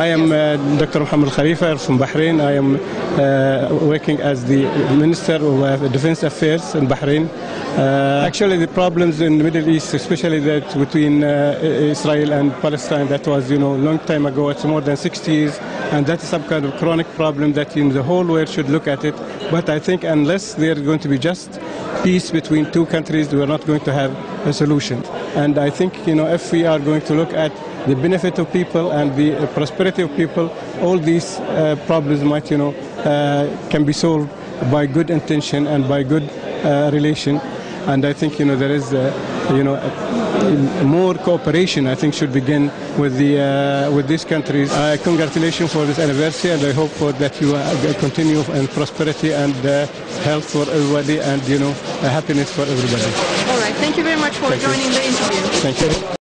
I am uh, Dr. Muhammad Khalifa from Bahrain. I am uh, working as the Minister of uh, Defense Affairs in Bahrain. Uh, actually, the problems in the Middle East, especially that between uh, Israel and Palestine, that was you know long time ago. It's more than 60 years, and that is some kind of chronic problem that know, the whole world should look at it. But I think unless there is going to be just peace between two countries, we are not going to have a solution. And I think you know if we are going to look at the benefit of people and the uh, prosperity of people, all these uh, problems might, you know, uh, can be solved by good intention and by good uh, relation. And I think, you know, there is, you know, more cooperation. I think should begin with the uh, with these countries. Uh, congratulations for this anniversary, and I hope for that you uh, continue in prosperity and uh, health for everybody, and you know, uh, happiness for everybody. All right. Thank you very much for Thank you. joining the interview. Thank you.